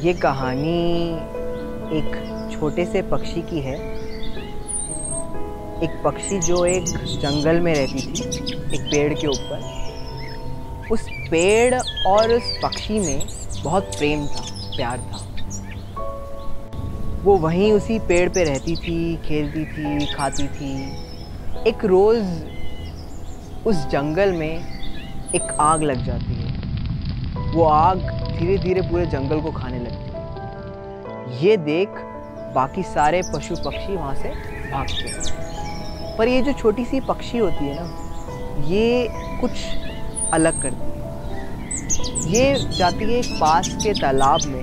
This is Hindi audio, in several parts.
ये कहानी एक छोटे से पक्षी की है। एक पक्षी जो एक जंगल में रहती थी, एक पेड़ के ऊपर। उस पेड़ और उस पक्षी में बहुत प्रेम था, प्यार था। वो वहीं उसी पेड़ पे रहती थी, खेलती थी, खाती थी। एक रोज़ उस जंगल में एक आग लग जाती वो आग धीरे धीरे पूरे जंगल को खाने लगती है। ये देख बाकी सारे पशु पक्षी वहाँ से भागते हैं। पर ये जो छोटी सी पक्षी होती है ना, ये कुछ अलग करती है। ये जाती है एक पास के तालाब में,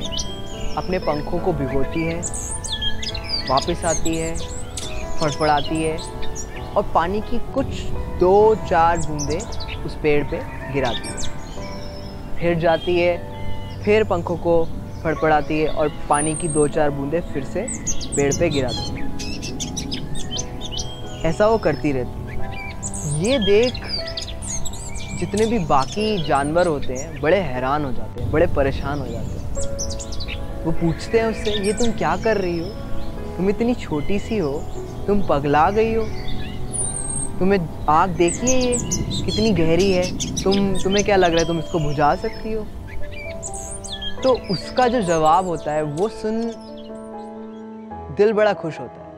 अपने पंखों को भिगोती है, वापस आती है, फड़फड़ाती है और पानी की कुछ दो चार बूंदे उस पेड़ पे गिराती है। फिर जाती है, फिर पंखों को फड़फड़ाती है और पानी की दो चार बूंदें फिर से पेड़ पे गिराती है। ऐसा वो करती रहती है। ये देख जितने भी बाकी जानवर होते हैं, बड़े हैरान हो जाते हैं, बड़े परेशान हो जाते हैं। वो पूछते हैं उससे, ये तुम क्या कर रही हो? तुम इतनी छोटी सी हो, तुम पगला गई हो तुम्हें आग देखिए ये? कितनी गहरी है। तुम, तुम्हें क्या लग रहा है तुम इसको बुझा सकती हो? तो उसका जो जवाब होता है, वो सुन दिल बड़ा खुश होता है।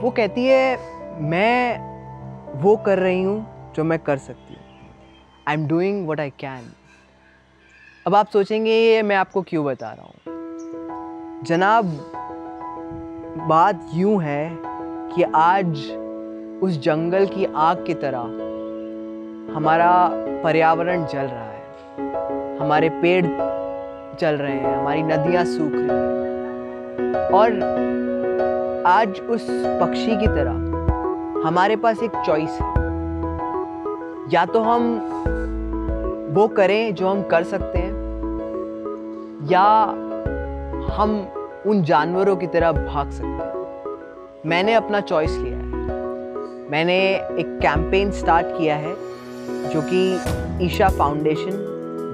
वो कहती है, मैं वो कर रही हूँ जो मैं कर सकती हूँ। I am doing what I can अब आप सोचेंगे, ये मैं आपको क्यों बता रहा हूँ? जनाब, बात यूँ है कि आज उस जंगल की आग की तरह हमारा पर्यावरण जल रहा है। हमारे पेड़ जल रहे हैं, हमारी नदियाँ सूख रही हैं। और आज उस पक्षी की तरह हमारे पास एक चॉइस है। या तो हम वो करें जो हम कर सकते हैं, या हम उन जानवरों की तरह भाग सकते हैं। मैंने अपना चॉइस लिया है। मैंने एक कैंपेन स्टार्ट किया है, जो कि ईशा फाउंडेशन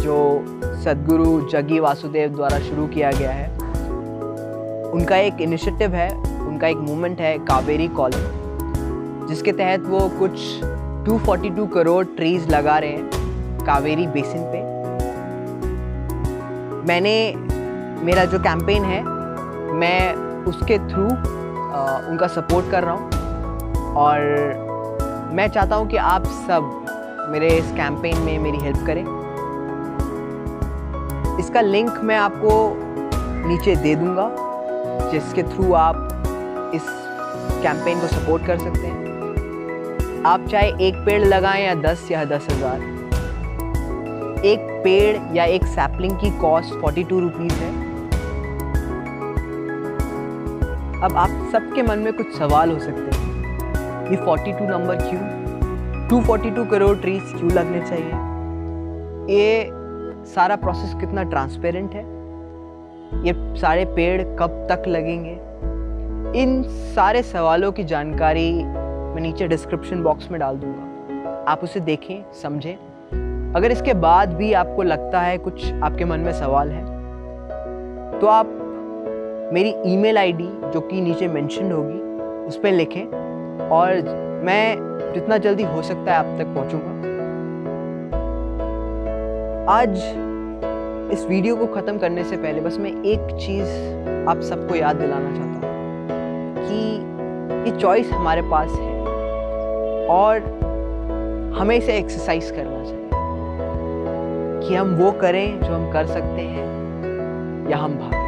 जो सदगुरु जगी वासुदेव द्वारा शुरू किया गया है। उनका एक इनिशिएटिव है, उनका एक मूवमेंट है कावेरी कॉलोनी, जिसके तहत वो कुछ 242 करोड़ ट्रीज लगा रहे हैं कावेरी बेसिन पे। मैंने, मेरा जो कैंपेन है, मैं उसके थ्रू उनका सपोर्ट कर रहा हूँ। और मैं चाहता हूँ कि आप सब मेरे इस कैंपेन में मेरी हेल्प करें। इसका लिंक मैं आपको नीचे दे दूँगा, जिसके थ्रू आप इस कैंपेन को सपोर्ट कर सकते हैं। आप चाहे एक पेड़ लगाएँ या दस या दस हज़ार, एक पेड़ या एक सैपलिंग की कॉस्ट फोर्टी टू रुपीज़ है। अब आप सबके मन में कुछ सवाल हो सकते हैं। ये 42 नंबर क्यों? 242 करोड़ ट्रीज क्यों लगने चाहिए? ये सारा प्रोसेस कितना ट्रांसपेरेंट है? ये सारे पेड़ कब तक लगेंगे? इन सारे सवालों की जानकारी मैं नीचे डिस्क्रिप्शन बॉक्स में डाल दूँगा। आप उसे देखें, समझें। अगर इसके बाद भी आपको लगता है कुछ आपके मन में सवाल है तो आप मेरी ईमेल आईडी जो कि नीचे मेंशन होगी, उस पर लिखें और मैं जितना जल्दी हो सकता है आप तक पहुंचूँगा। आज इस वीडियो को ख़त्म करने से पहले बस मैं एक चीज़ आप सबको याद दिलाना चाहता हूँ कि ये चॉइस हमारे पास है और हमें इसे एक्सरसाइज करना चाहिए कि हम वो करें जो हम कर सकते हैं या हम भागें।